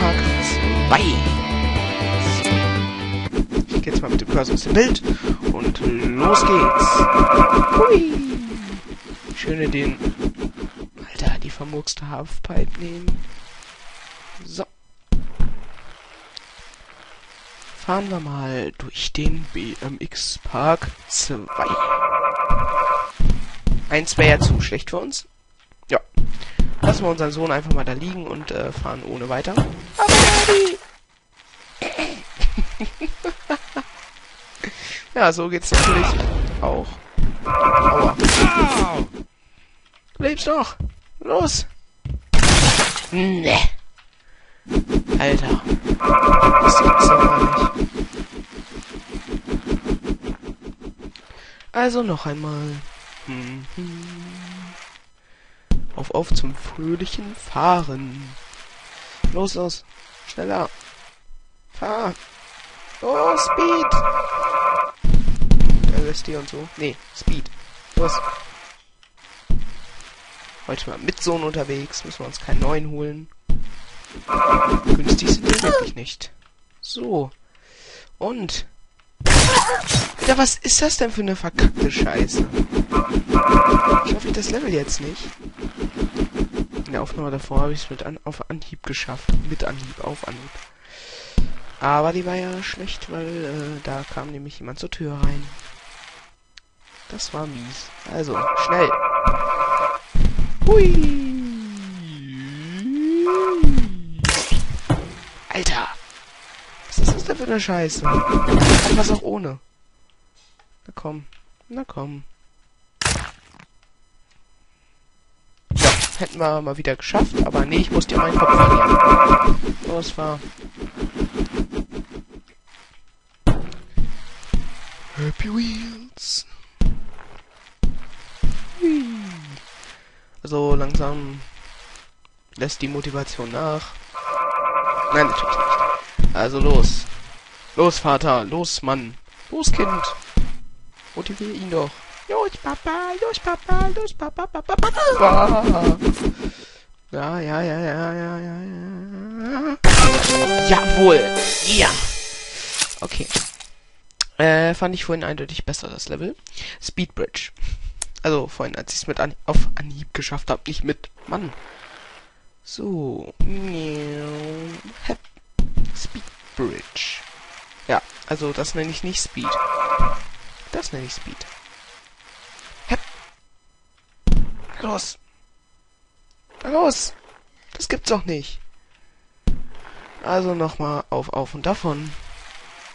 X-Park 2. Ich gehe jetzt mal mit dem Cursor aus dem Bild und los geht's. Hui. Schöne den... Alter, die vermurkste Halfpipe nehmen. So. Fahren wir mal durch den BMX Park 2. Eins wäre ja zu schlecht für uns. Lassen wir unseren Sohn einfach mal da liegen und äh, fahren ohne weiter. Aber Daddy! ja, so geht's natürlich auch. Aua. Du lebst noch. Los. Ne. Alter. Das gibt's doch gar nicht. Also noch einmal. Hm, hm. Auf, auf zum fröhlichen Fahren. Los, los. Schneller. Fahr. Oh, Speed. LSD und so. Nee, Speed. Los. Heute mal mit Sohn unterwegs. Müssen wir uns keinen neuen holen. Günstig sind die wirklich nicht. So. Und. Alter, was ist das denn für eine verkackte Scheiße? Ich hoffe, ich das Level jetzt nicht. In der Aufnahme davor habe ich es mit an, auf Anhieb geschafft. Mit Anhieb, auf Anhieb. Aber die war ja schlecht, weil äh, da kam nämlich jemand zur Tür rein. Das war mies. Also, schnell. Hui. Alter. Was ist das denn für eine Scheiße? Was auch ohne. Na komm. Na komm. Hätten wir mal wieder geschafft, aber nee, ich musste meinen Kopf verlieren. Los, war. Happy Wheels. Also langsam lässt die Motivation nach. Nein, natürlich nicht. Also los. Los, Vater. Los, Mann. Los, Kind. Motiviere ihn doch. Los, Papa. Los, Papa. Los, Papa. Papa. Papa. Ja, ja, ja, ja, ja, ja, ja. Jawohl. Ja. Okay. Äh, fand ich vorhin eindeutig besser, das Level. Speedbridge. Also vorhin, als ich es mit an auf Anhieb geschafft habe, nicht mit Mann. So. Speed Bridge. Ja, also das nenne ich nicht Speed. Das nenne ich Speed. Hep. Los. Los. Das gibt's doch nicht. Also nochmal auf, auf und davon.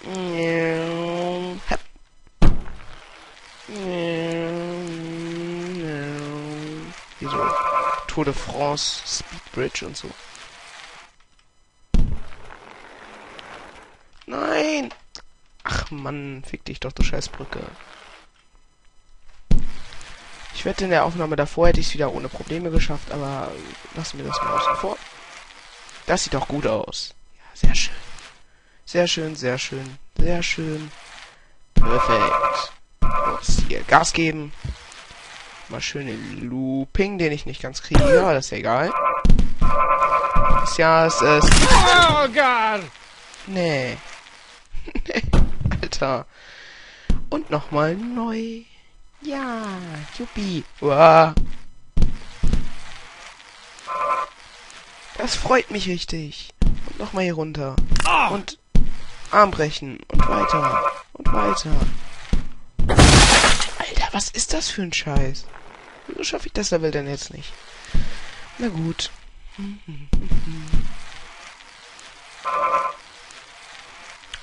Hep. Hier so Tour de France, Speed Bridge und so. Nein! Ach Mann, fick dich doch, du Scheißbrücke. Ich wette, in der Aufnahme davor hätte ich es wieder ohne Probleme geschafft, aber lassen wir das mal außen vor. Das sieht doch gut aus. Ja, sehr schön. Sehr schön, sehr schön, sehr schön. Perfekt. Los, hier Gas geben. Mal schön den Looping, den ich nicht ganz kriege, aber das ist ja egal. Ist ja, es ist... Oh Gott! Nee. nee. Alter. Und nochmal neu. Ja, Juppie. Uah. Das freut mich richtig. Und nochmal hier runter. Und Arm brechen. Und weiter. Und weiter. Alter, was ist das für ein Scheiß? Wieso schaffe ich das Level denn jetzt nicht? Na gut.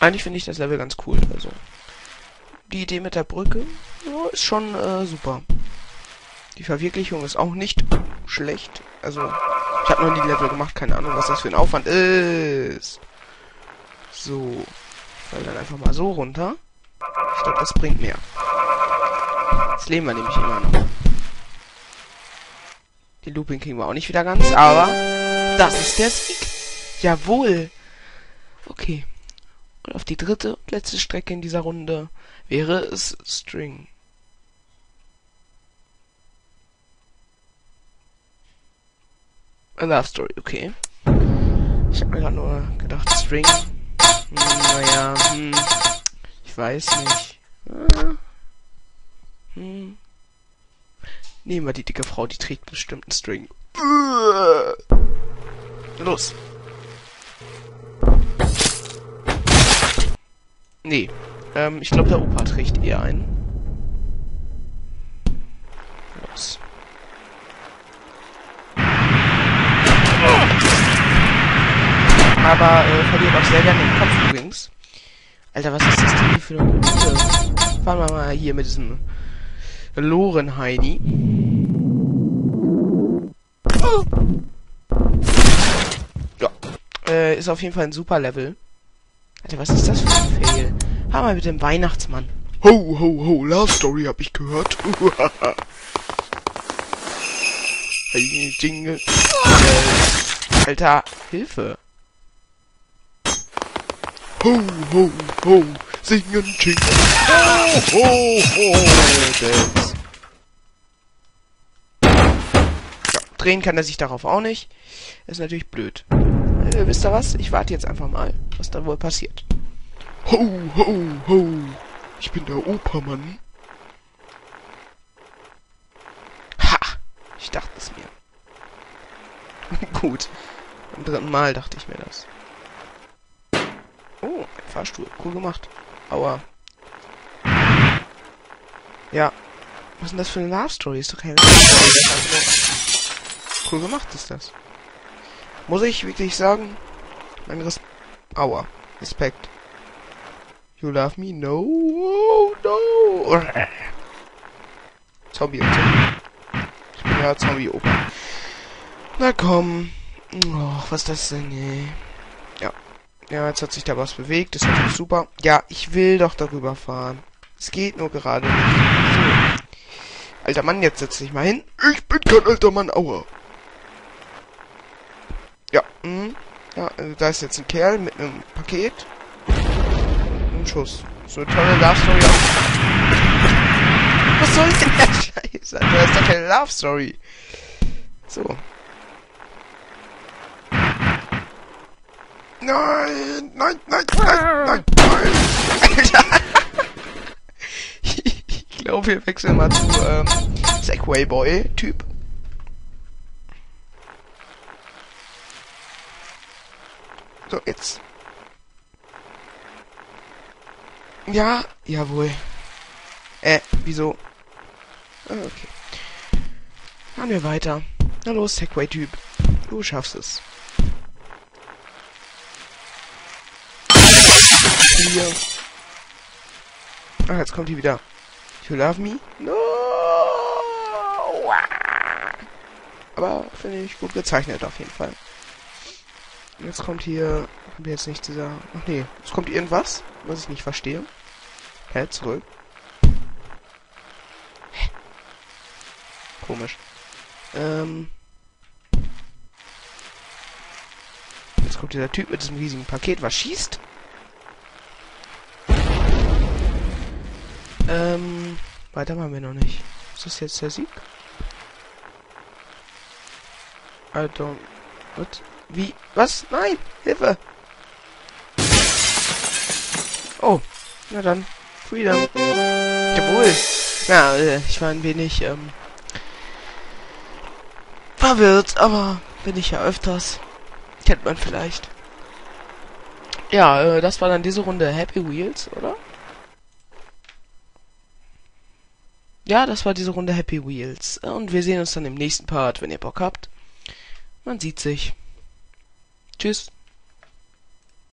Eigentlich finde ich das Level ganz cool. Also die Idee mit der Brücke ist schon äh, super. Die Verwirklichung ist auch nicht schlecht. Also ich habe noch nie Level gemacht, keine Ahnung, was das für ein Aufwand ist. So, fall dann einfach mal so runter. Ich glaube, das bringt mehr. Jetzt leben wir nämlich immer noch. Die Looping kriegen wir auch nicht wieder ganz, aber das ist der Sieg. Jawohl. Okay. Und auf die dritte und letzte Strecke in dieser Runde wäre es String. A Love Story, okay. Ich hab mir gerade nur gedacht, String. Hm, naja, hm. Ich weiß nicht. Ah. Hm. Nehmen wir die dicke Frau, die trägt bestimmt einen String. Los. Nee. Ähm, ich glaube, der Opa trägt eher ein. Los. Aber äh, verliert auch sehr gerne den Kopf übrigens. Alter, was ist das denn hier für eine Runde? Fahren wir mal hier mit diesem Lorenheini. Ja. Äh, ist auf jeden Fall ein super Level. Alter, was ist das für ein Fail? Haben wir mit dem Weihnachtsmann. Ho, ho, ho, Love Story hab ich gehört. Hey, Jingle. Äh, Alter, Hilfe. Ho, ho, ho, singen Jingle. Ho, ho, ho. Mädels. Ja, drehen kann er sich darauf auch nicht. Ist natürlich blöd. Äh, wisst ihr was? Ich warte jetzt einfach mal, was da wohl passiert. Ho, ho, ho. Ich bin der Opermann. Ha! Ich dachte es mir. Gut. Beim dritten Mal dachte ich mir das. Fahrstuhl. Cool gemacht. Aua. Ja. Was ist denn das für eine Love Story? Ist doch keine Love Story. Cool gemacht ist das. Muss ich wirklich sagen, mein Res Aua. Respekt. You love me? No, no. Zombie und so. Ich bin ja Zombie-Opa. Na komm. Och, was ist das denn? Nee. Ja. Jetzt hat sich da was bewegt. Das ist natürlich super. Ja, ich will doch darüber fahren. Es geht nur gerade nicht. So. Alter Mann, jetzt setz dich mal hin. Ich bin kein alter Mann, aua. Ja, mhm. Ja, also da ist jetzt ein Kerl mit einem Paket. Ein Schuss. So eine tolle Love Story auch. Was soll denn der Scheiß? Alter, das ist doch keine Love Story. So. Nein, nein, nein, nein, nein, nein. Alter. ich glaube, wir wechseln mal zu ähm, Segway Boy Typ. So, jetzt. Ja, jawohl. Äh, wieso? Ah, okay. Machen wir weiter. Na los, Segway-Typ. Du schaffst es. Hier. Ah, jetzt kommt die wieder. You love me? No! Aber finde ich gut gezeichnet auf jeden Fall. Jetzt kommt hier... Kommt jetzt nicht dieser... Ach nee, es kommt irgendwas, was ich nicht verstehe. Hä, zurück. Komisch. Ähm... Jetzt kommt dieser Typ mit diesem riesigen Paket, was schießt. Ähm, weiter machen wir noch nicht. Ist das jetzt der Sieg? I don't... What? Wie? Was? Nein! Hilfe! Oh, na dann. Freedom. Jawohl. Ja, äh, ich war ein wenig, ähm... Verwirrt, aber bin ich ja öfters. Kennt man vielleicht. Ja, äh, das war dann diese Runde Happy Wheels, oder? Ja, das war diese Runde Happy Wheels. Und wir sehen uns dann im nächsten Part, wenn ihr Bock habt. Man sieht sich. Tschüss.